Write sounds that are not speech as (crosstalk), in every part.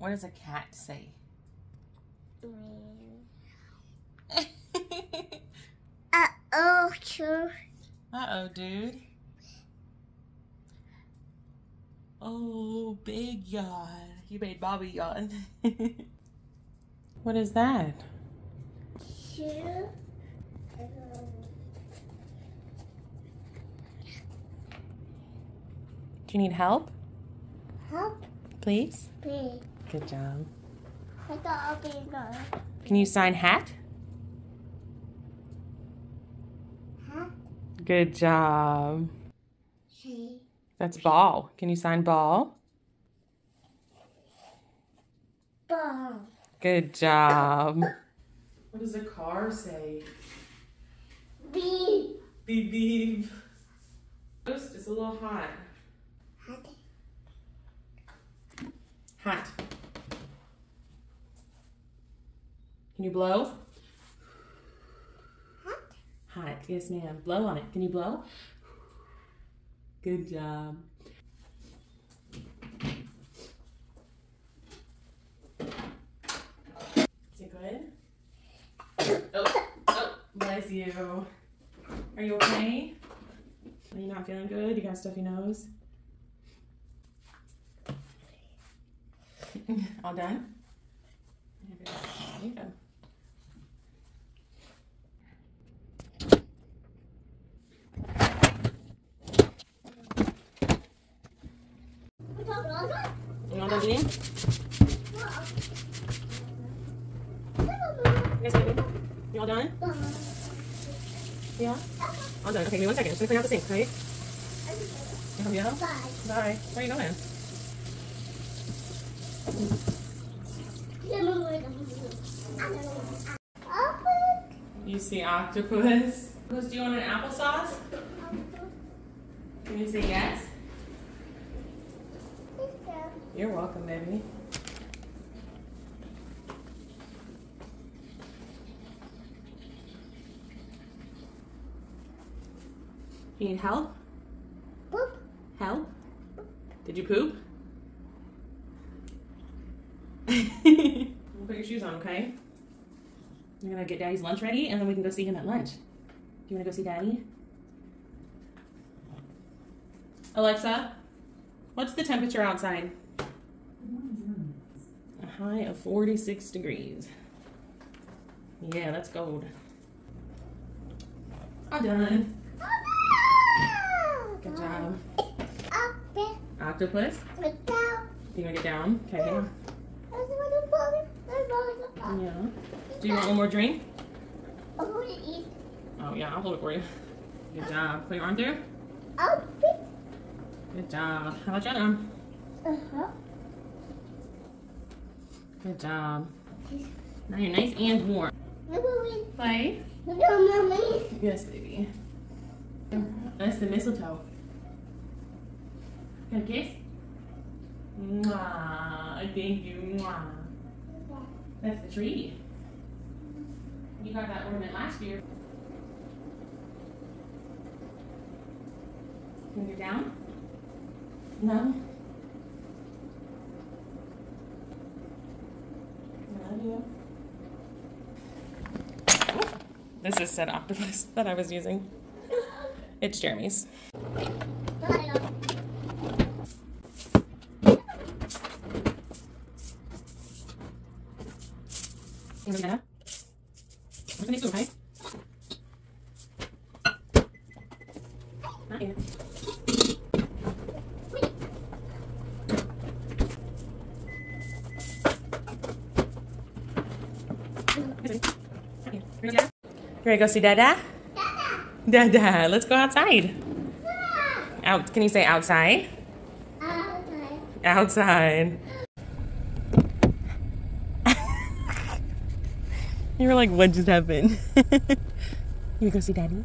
What does a cat say? Uh oh, sure. Uh-oh, dude. Oh, big yawn. You made Bobby yawn. (laughs) what is that? Sure. Do you need help, Help please? me. Good job. I thought I'll be done. Can you sign hat? Huh? Good job. See. That's ball. Can you sign ball? Ball. Good job. What does a car say? Beep. Beep beep. It's it's a little hot. Hat. Hot. Can you blow? Hat. Hot. Yes, ma'am. Blow on it. Can you blow? Good job. Is it good? Oh, oh, bless you. Are you okay? Are you not feeling good? You got stuffy nose? (laughs) All done? There you go. You all done? Yeah? All done. Okay, give me one second. I'm just gonna clean out the sink, right? Yeah? Bye. Where are you going? You see octopus? Do you want an applesauce? Can you say yes? You're welcome, baby. You need help? Help? Did you poop? (laughs) Put your shoes on, okay? You're gonna get Daddy's lunch ready, and then we can go see him at lunch. Do you wanna go see Daddy? Alexa, what's the temperature outside? A high of 46 degrees. Yeah, that's gold. All done. Good job. Octopus, you gonna get down? Okay, hang on. Yeah. Do you want one more drink? Oh yeah, I'll hold it for you. Good job. Put your arm through. Good job. How about your other arm? Good job. Now you're nice and warm. Play. Yes, baby. That's the mistletoe. Got a kiss? Mwah. Thank you. Mwah. That's the tree. You got that ornament last year. Get down? No? I love you. This is said octopus (laughs) that I was using. It's Jeremy's. Ano nito, okay? Nain. You ready to go see Dada? Dada, Dada. let's go outside. Out. Can you say outside? Outside. Outside. You were like, what just happened? you go see Daddy?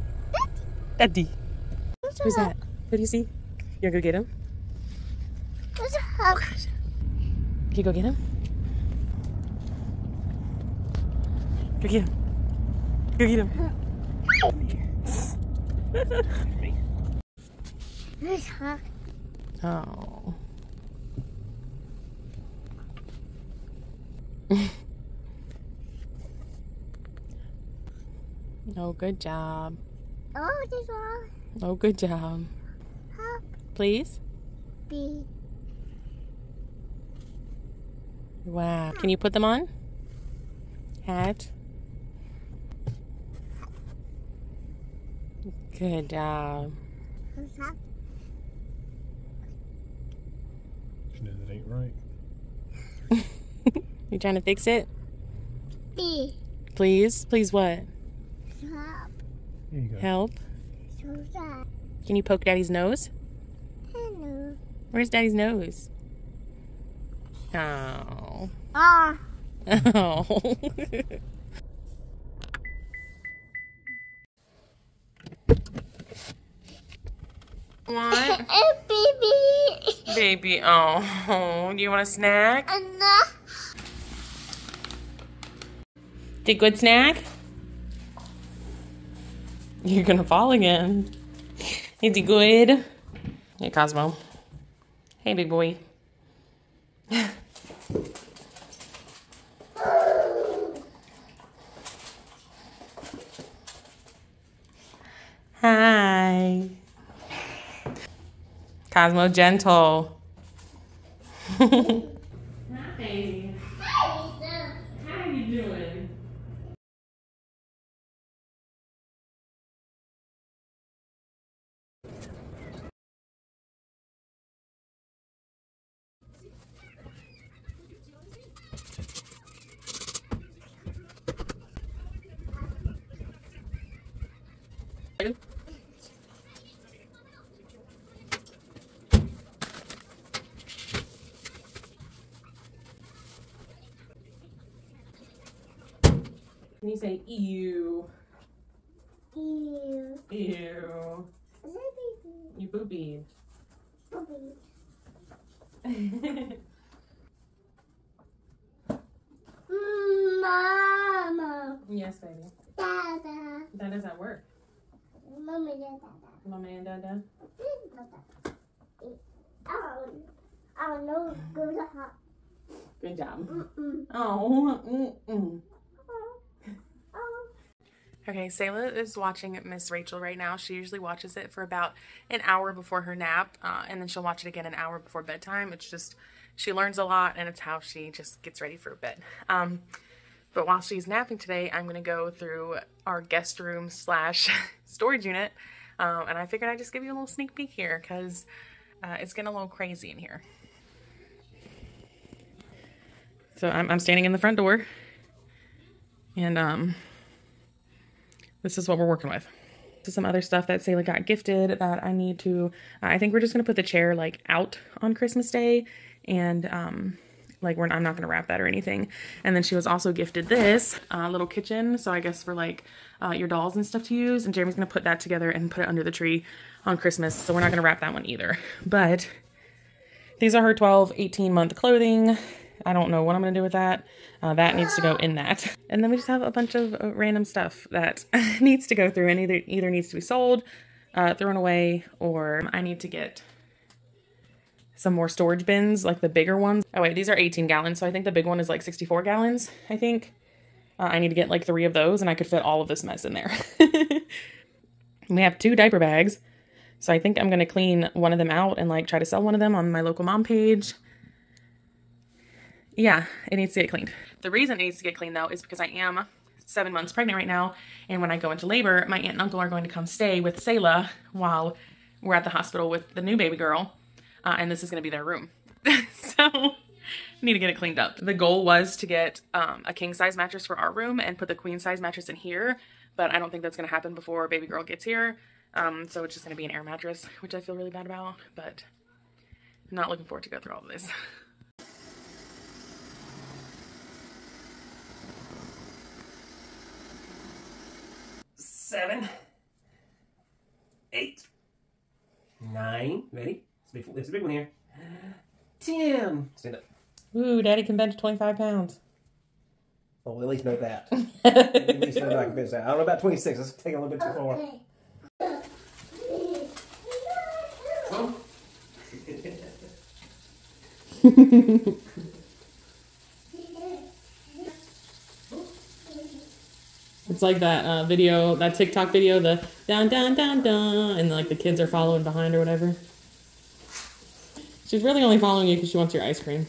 Daddy. Daddy. Who's that? What do you see? You wanna go get him? Oh gosh. Can you go get him? Go get him. Go get him. Oh. oh, good job. Oh, this one. Oh, good job. Please? B. Wow. Can you put them on? Hat. Good job. Who's that? You know that ain't right. (laughs) You trying to fix it? B. Please? Please what? Stop. Here you go. Help? Who's that? Can you poke Daddy's nose? Hello. Where's Daddy's nose? Oh. Ah. (laughs) Oh. (laughs) what? (laughs) Baby. Baby, oh. Do you want a snack? Uh, Did good snack? You're gonna fall again. Is he good? Hey, Cosmo. Hey, big boy. (laughs) Cosmo gentle. (laughs) Hi. How you doing? Can you say ew? you. Ew. You boobied. Baby. Mama. yes, baby. Dada. That doesn't work. Mama, dada. Mama and Dada. Oh, oh no, go to hot. Good job. Mm-mm. Oh. Mm-mm. Okay, Seylah is watching Miss Rachel right now. She usually watches it for about an hour before her nap, uh, and then she'll watch it again an hour before bedtime. It's just, she learns a lot, and it's how she just gets ready for bed. Um, but while she's napping today, I'm going to go through our guest room slash (laughs) storage unit, um, and I figured I'd just give you a little sneak peek here, because uh, it's getting a little crazy in here. So I'm, I'm standing in the front door, and um, this is what we're working with. Is some other stuff that Seylah got gifted that I need to. I think we're just gonna put the chair like out on Christmas Day, and um, like we're I'm not gonna wrap that or anything. And then she was also gifted this uh, little kitchen, so I guess for like uh, your dolls and stuff to use. And Jeremy's gonna put that together and put it under the tree on Christmas. So we're not gonna wrap that one either. But these are her 12, 18 month clothing. I don't know what I'm going to do with that. Uh, that needs to go in that. (laughs) And then we just have a bunch of uh, random stuff that (laughs) needs to go through and either, either needs to be sold, uh, thrown away, or I need to get some more storage bins, like the bigger ones. Oh wait, these are 18 gallons, so I think the big one is like 64 gallons, I think. Uh, I need to get like three of those and I could fit all of this mess in there. (laughs) we have two diaper bags. So I think I'm going to clean one of them out and like try to sell one of them on my local mom page. Yeah, it needs to get cleaned. The reason it needs to get cleaned though is because I am seven months pregnant right now. And when I go into labor, my aunt and uncle are going to come stay with Seylah while we're at the hospital with the new baby girl. Uh, and this is going to be their room. (laughs) so need to get it cleaned up. The goal was to get um, a king size mattress for our room and put the queen size mattress in here. But I don't think that's going to happen before baby girl gets here. Um, so it's just going to be an air mattress, which I feel really bad about. But I'm not looking forward to go through all of this. (laughs) seven, eight, nine. Ready? It's a big, it's a big one here. Ten. Stand up. Ooh, daddy can bench 25 pounds. Oh, well, at least know that. (laughs) at least know that I can bench that. I don't know about 26. That's taking a little bit too far. Okay. Oh. (laughs) (laughs) like that uh, video, that TikTok video, the down, down, down, down, and like the kids are following behind or whatever. She's really only following you because she wants your ice cream.